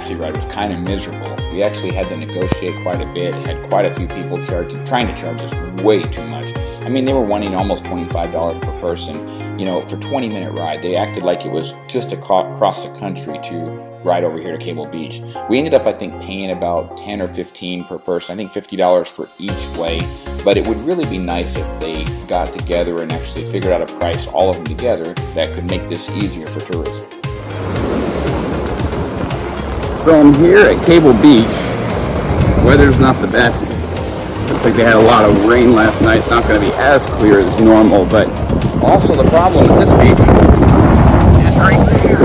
taxi ride was kind of miserable. We actually had to negotiate quite a bit, had quite a few people trying to charge us way too much. I mean, they were wanting almost $25 per person, you know, for 20 minute ride. They acted like it was just across the country to ride over here to Cable Beach. We ended up, I think, paying about 10 or 15 per person. I think $50 for each way. But it would really be nice if they got together and actually figured out a price, all of them together, that could make this easier for tourism. So I'm here at Cable Beach. Weather's not the best. Looks like they had a lot of rain last night. It's not going to be as clear as normal, but also the problem with this beach is right there.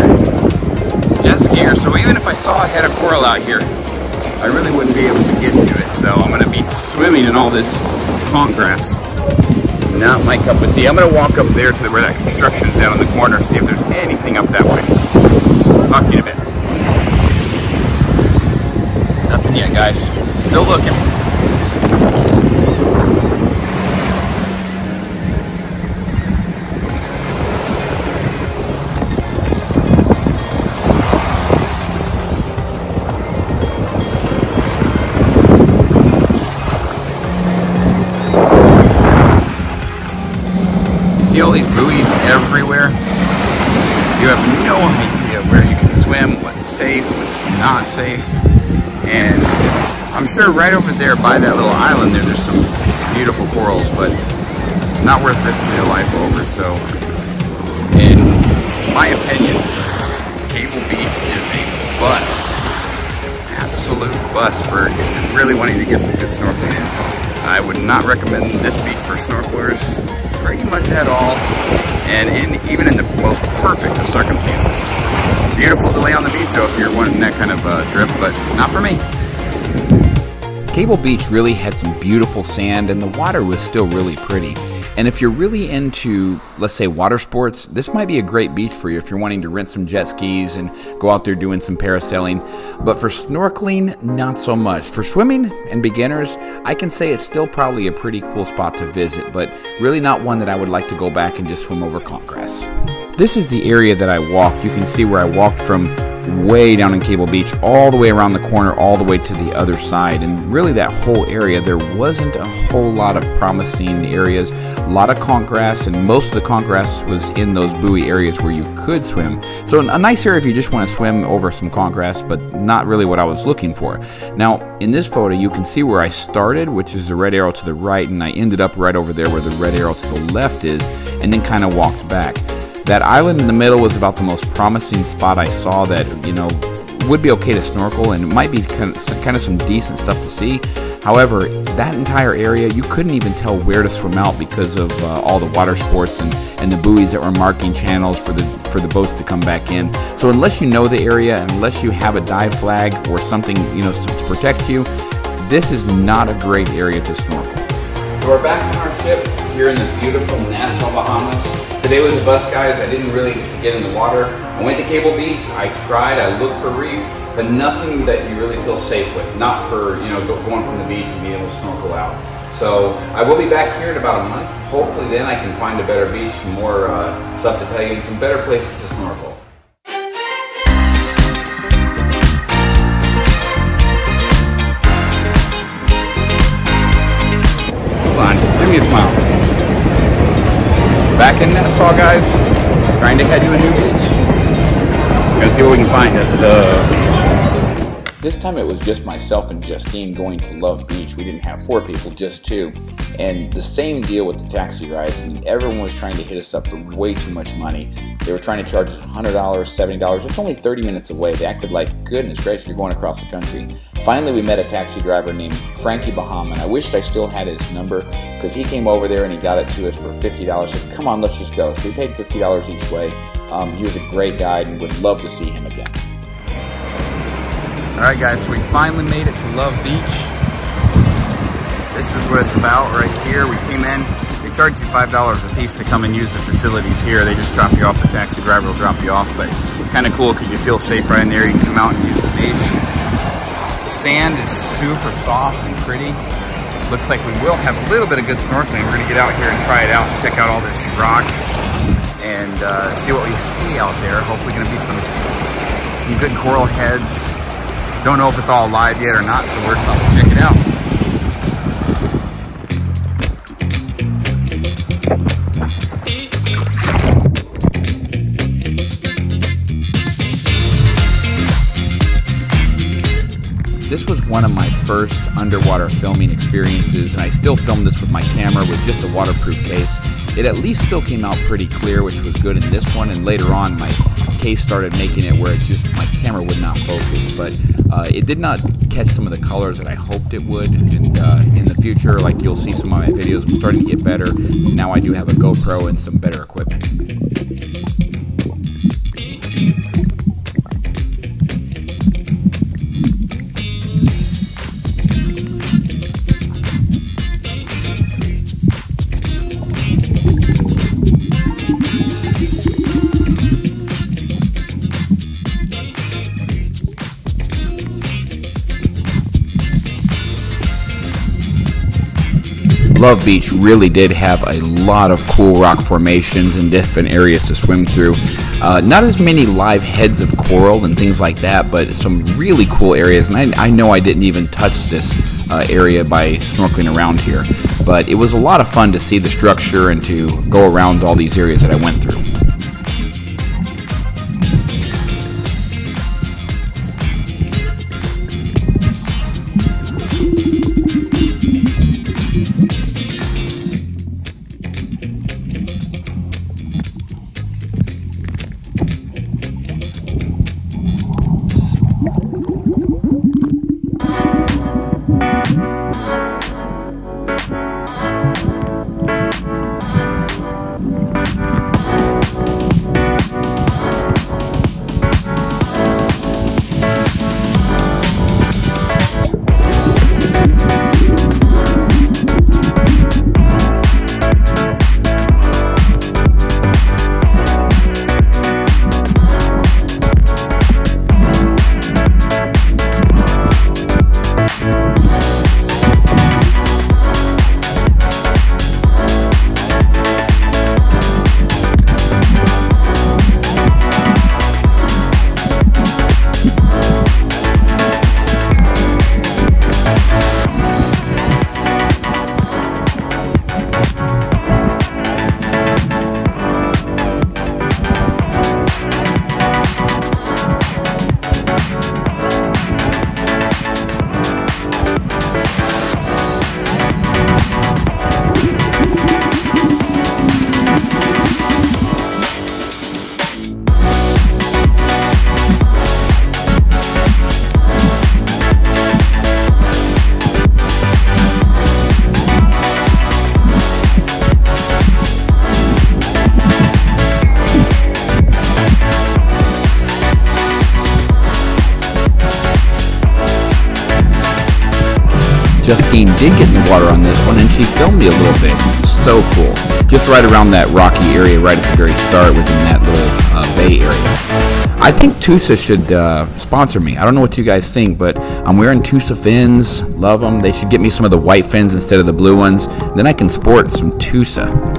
Jet skier. So even if I saw a head of coral out here, I really wouldn't be able to get to it. So I'm going to be swimming in all this conch grass. Not my cup of tea. I'm going to walk up there to where that construction's down in the corner, see if there's anything up that way. Talk to you in a bit. Yet, guys. Still looking. see all these buoys everywhere. You have no idea where you can swim, what's safe, what's not safe. And I'm sure right over there by that little island there, there's some beautiful corals, but not worth risking your life over. So, in my opinion, Cable Beach is a bust. Absolute bust for really wanting to get some good snorkeling in. I would not recommend this beach for snorkelers pretty much at all, and in, even in the most perfect of circumstances. Lay on the beach though if you're wanting that kind of uh, trip, but not for me. Cable Beach really had some beautiful sand and the water was still really pretty. And if you're really into, let's say, water sports, this might be a great beach for you if you're wanting to rent some jet skis and go out there doing some parasailing. But for snorkeling, not so much. For swimming and beginners, I can say it's still probably a pretty cool spot to visit, but really not one that I would like to go back and just swim over conch grass. This is the area that I walked. You can see where I walked from way down in Cable Beach, all the way around the corner, all the way to the other side. And really, that whole area, there wasn't a whole lot of promising areas. A lot of conch grass, and most of the conch grass was in those buoy areas where you could swim. So, a nice area if you just want to swim over some conch grass, but not really what I was looking for. Now, in this photo, you can see where I started, which is the red arrow to the right, and I ended up right over there where the red arrow to the left is, and then kind of walked back. That island in the middle was about the most promising spot I saw that, you know, would be okay to snorkel and it might be kind of, some decent stuff to see. However, that entire area, you couldn't even tell where to swim out because of uh, all the water sports and, and the buoys that were marking channels for the for the boats to come back in. So unless you know the area, unless you have a dive flag or something, you know, to protect you, this is not a great area to snorkel. So we're back on our ship here in the beautiful Nassau, Bahamas. Today was a bus, guys. I didn't really get to get in the water. I went to Cable Beach. I tried. I looked for reef, but nothing that you really feel safe with. Not for you know going from the beach and being able to snorkel out. So I will be back here in about a month. Hopefully, then I can find a better beach, some more uh, stuff to tell you, and some better places to snorkel. Smile. Back in Nassau, guys. Trying to head to a new beach. Gonna see what we can find at the beach. This time it was just myself and Justine going to Love Beach. We didn't have four people, just two. And the same deal with the taxi rides. I mean, everyone was trying to hit us up for way too much money. They were trying to charge us $100, $70. It's only 30 minutes away. They acted like, goodness gracious, you're going across the country. Finally, we met a taxi driver named Frankie Bahama. I wished I still had his number because he came over there and he got it to us for $50. Said, come on, let's just go. So we paid $50 each way. Um, he was a great guide and would love to see him again. All right, guys, so we finally made it to Love Beach. This is what it's about right here. We came in, they charge you $5 a piece to come and use the facilities here. They just drop you off, the taxi driver will drop you off, but it's kind of cool because you feel safe right in there. You can come out and use the beach. The sand is super soft and pretty. Looks like we will have a little bit of good snorkeling. We're gonna get out here and try it out and check out all this rock and uh, see what we see out there. Hopefully gonna be some some good coral heads. Don't know if it's all alive yet or not, so we're to check it out. This was one of my first underwater filming experiences, and I still filmed this with my camera with just a waterproof case. It at least still came out pretty clear, which was good in this one, and later on my case started making it where it just my camera would not focus, but uh, it did not catch some of the colors that I hoped it would. And uh, in the future, like you'll see some of my videos, I'm starting to get better. Now I do have a GoPro and some better equipment. Love Beach really did have a lot of cool rock formations and different areas to swim through. Uh, not as many live heads of coral and things like that, but some really cool areas. And I, I know I didn't even touch this uh, area by snorkeling around here, but it was a lot of fun to see the structure and to go around all these areas that I went through. Justine did get in the water on this one and she filmed me a little bit. So cool. Just right around that rocky area right at the very start within that little uh, bay area. I think Tusa should uh, sponsor me. I don't know what you guys think, but I'm wearing Tusa fins. Love them. They should get me some of the white fins instead of the blue ones. Then I can sport some Tusa.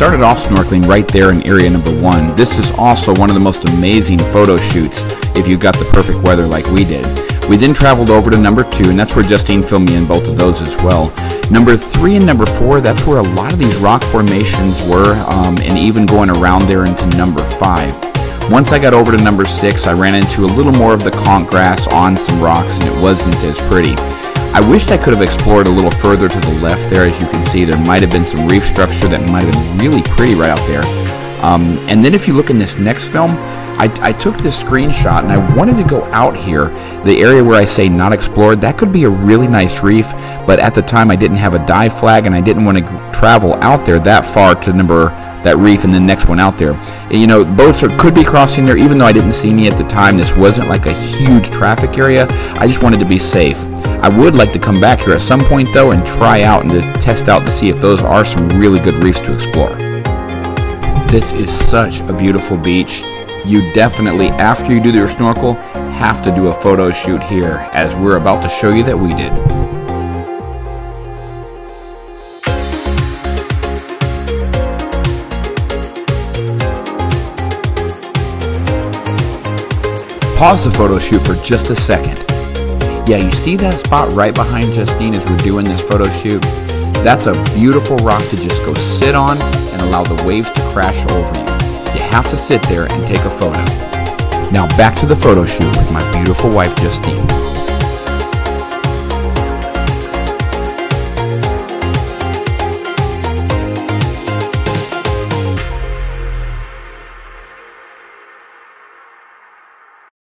Started off snorkeling right there in area number one. This is also one of the most amazing photo shoots if you got the perfect weather like we did. We then traveled over to number two, and that's where Justine filmed me in both of those as well. Number three and number four, that's where a lot of these rock formations were, um, and even going around there into number five. Once I got over to number six, I ran into a little more of the conch grass on some rocks, and it wasn't as pretty. I wished I could have explored a little further to the left there. As you can see, there might have been some reef structure that might have been really pretty right out there. Um, and then if you look in this next film, I, I took this screenshot and I wanted to go out here, the area where I say not explored. That could be a really nice reef, but at the time I didn't have a dive flag and I didn't want to travel out there that far to number that reef and the next one out there. You know, boats are, could be crossing there, even though I didn't see any at the time. This wasn't like a huge traffic area. I just wanted to be safe. I would like to come back here at some point though and try out and to test out to see if those are some really good reefs to explore. This is such a beautiful beach. You definitely, after you do your snorkel, have to do a photo shoot here as we're about to show you that we did. Pause the photo shoot for just a second. Yeah, you see that spot right behind Justine as we're doing this photo shoot? That's a beautiful rock to just go sit on and allow the waves to crash over you. You have to sit there and take a photo. Now back to the photo shoot with my beautiful wife Justine.